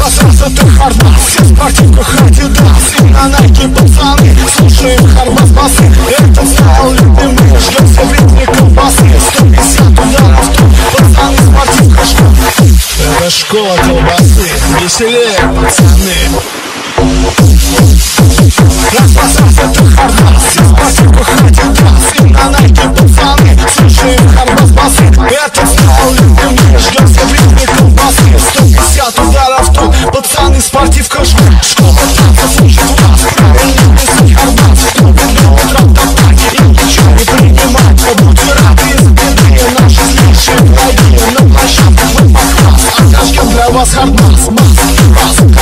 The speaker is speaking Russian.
Пацан зато Хорвас Из спортивных адидас И на найки пацаны Слушаем Хорвас басы. Это стал любимый Ждем все в ритме колбасы 150 ударов тут Пацаны спортивка школа Это школа колбасы. Веселее пацаны. Раз пацан зато Хорвас Из спортивных адидас И на найки пацаны Слушаем Хорвас басы. Это стал любимый Ждем I'm koszku Szkoła taka, że w